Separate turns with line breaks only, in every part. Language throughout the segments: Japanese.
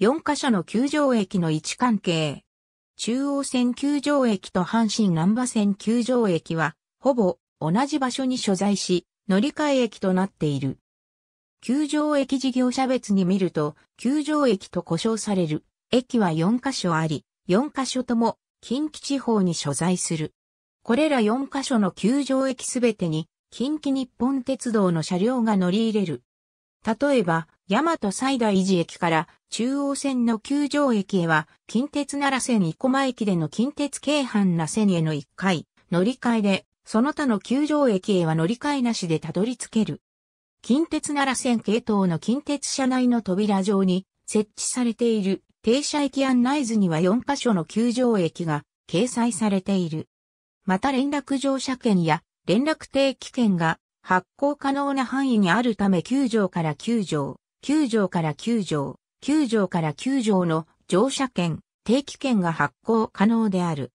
4カ所の球場駅の位置関係。中央線球場駅と阪神南波線球場駅は、ほぼ同じ場所に所在し、乗り換え駅となっている。球場駅事業者別に見ると、球場駅と呼称される駅は4カ所あり、4カ所とも近畿地方に所在する。これら4カ所の球場駅すべてに近畿日本鉄道の車両が乗り入れる。例えば、大和西大維持駅から中央線の球場駅へは、近鉄奈良線生駒駅での近鉄京阪那線への1回乗り換えで、その他の球場駅へは乗り換えなしでたどり着ける。近鉄奈良線系統の近鉄車内の扉上に設置されている停車駅案内図には4カ所の球場駅が掲載されている。また連絡乗車券や連絡定期券が発行可能な範囲にあるため9条から9条、9条から9条、9条から9条の乗車券、定期券が発行可能である。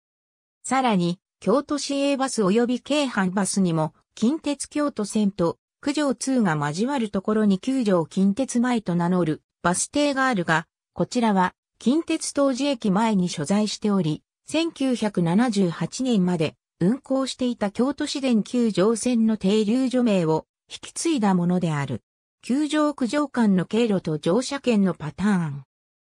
さらに、京都市営バス及び京阪バスにも、近鉄京都線と九条2が交わるところに9条近鉄前と名乗るバス停があるが、こちらは近鉄当時駅前に所在しており、1978年まで運行していた京都市電球上線の停留所名を引き継いだものである。球場区上間の経路と乗車券のパターン。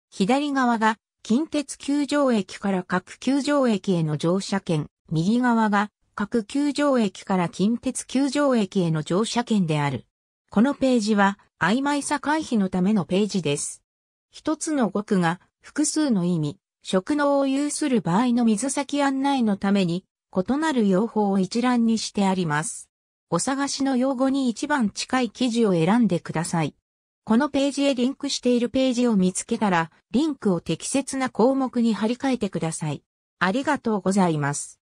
左側が近鉄球場駅から各球場駅への乗車券。右側が各球場駅から近鉄球場駅への乗車券である。このページは曖昧さ回避のためのページです。一つの語句が複数の意味、職能を有する場合の水先案内のために異なる用法を一覧にしてあります。お探しの用語に一番近い記事を選んでください。このページへリンクしているページを見つけたら、リンクを適切な項目に貼り替えてください。ありがとうございます。